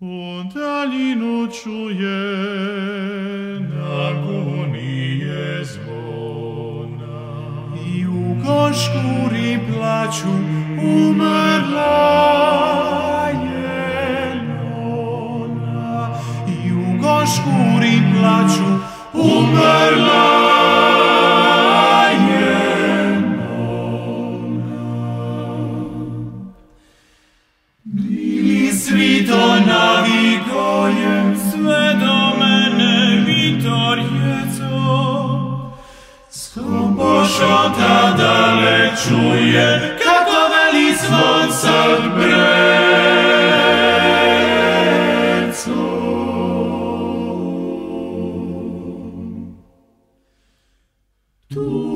Pontalino čuje agonije zvona. I u goškuri plaću umrla je nona I u goškuri plaću umrla je Iubițuito navigoiem, sve domene vitorieco. Skombošo tada le čujem, kako veli zvon sad breco. Tu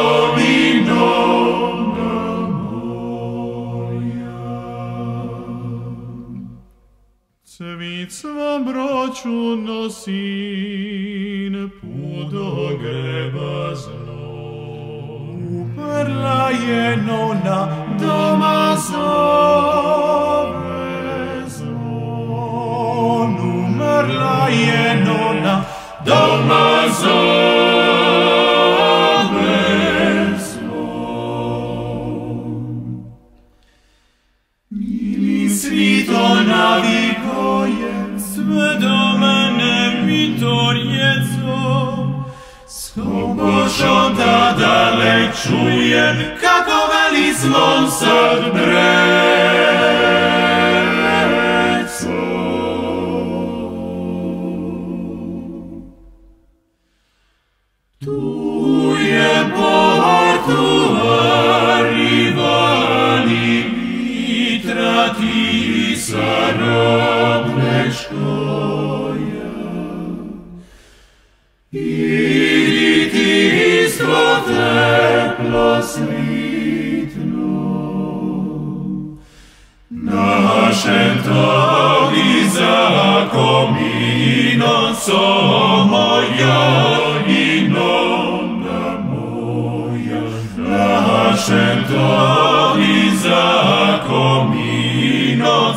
Vicva braću nosin, pudo greba zlo. Uperla je nona doma zove zon. Umerla je nona doma zove navi poem svedomene vitorieco Skupo szonda dalej czuję Kako veli zlom sad breco Tu ti sarobneškoja. Idi ti isto teplo svitno, našem tobi za kominom somom,